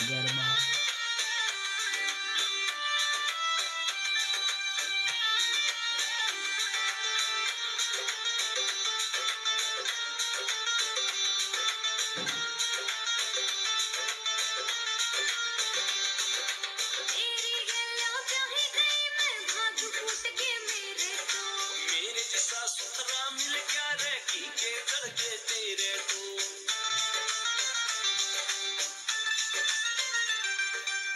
You got it,